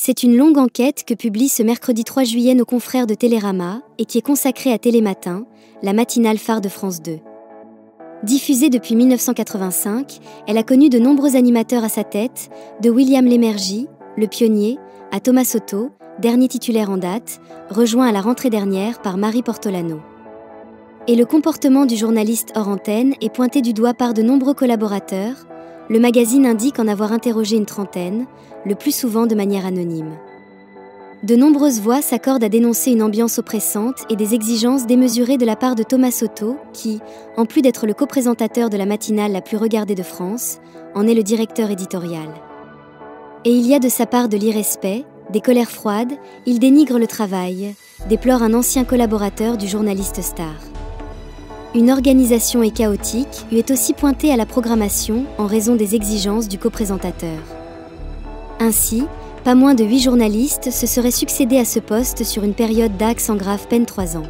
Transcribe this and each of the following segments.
C'est une longue enquête que publie ce mercredi 3 juillet nos confrères de Télérama et qui est consacrée à Télématin, la matinale phare de France 2. Diffusée depuis 1985, elle a connu de nombreux animateurs à sa tête, de William Lémergie, le pionnier, à Thomas Soto, dernier titulaire en date, rejoint à la rentrée dernière par Marie Portolano. Et le comportement du journaliste hors antenne est pointé du doigt par de nombreux collaborateurs. Le magazine indique en avoir interrogé une trentaine, le plus souvent de manière anonyme. De nombreuses voix s'accordent à dénoncer une ambiance oppressante et des exigences démesurées de la part de Thomas Soto, qui, en plus d'être le coprésentateur de la matinale la plus regardée de France, en est le directeur éditorial. Et il y a de sa part de l'irrespect, des colères froides, il dénigre le travail, déplore un ancien collaborateur du journaliste star. Une organisation est chaotique lui est aussi pointée à la programmation en raison des exigences du coprésentateur. Ainsi, pas moins de huit journalistes se seraient succédés à ce poste sur une période d'axe en grave peine trois ans.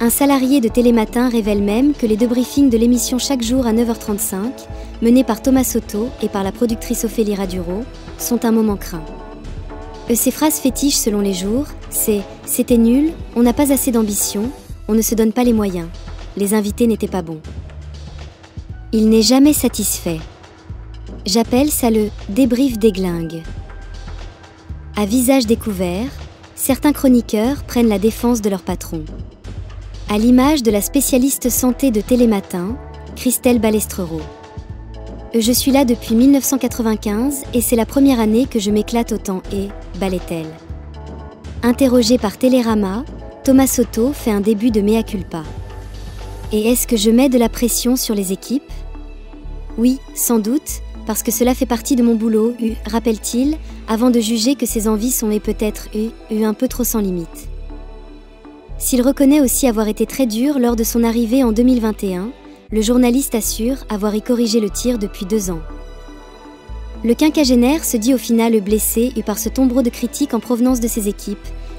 Un salarié de Télématin révèle même que les deux briefings de l'émission chaque jour à 9h35, menés par Thomas Soto et par la productrice Ophélie Raduro, sont un moment craint. Et ces phrases fétiches selon les jours, c'est C'était nul, on n'a pas assez d'ambition, on ne se donne pas les moyens, les invités n'étaient pas bons. Il n'est jamais satisfait. J'appelle ça le débrief déglingue. À visage découvert, certains chroniqueurs prennent la défense de leur patron. À l'image de la spécialiste santé de Télématin, Christelle Balestrereau. Je suis là depuis 1995 et c'est la première année que je m'éclate autant et, balait-elle. Interrogé par Télérama, Thomas Soto fait un début de mea culpa. Et est-ce que je mets de la pression sur les équipes? Oui, sans doute, parce que cela fait partie de mon boulot, rappelle-t-il, avant de juger que ses envies sont et peut-être eu, un peu trop sans limite. S'il reconnaît aussi avoir été très dur lors de son arrivée en 2021, le journaliste assure avoir y corrigé le tir depuis deux ans. Le quinquagénaire se dit au final blessé et par ce tombereau de critiques en provenance de ses équipes,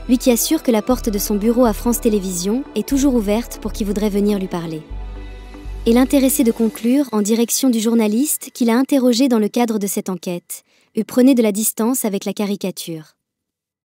lui qui assure que la porte de son bureau à France Télévisions est toujours ouverte pour qui voudrait venir lui parler et l'intéressé de conclure en direction du journaliste qu'il a interrogé dans le cadre de cette enquête, eut prenez de la distance avec la caricature.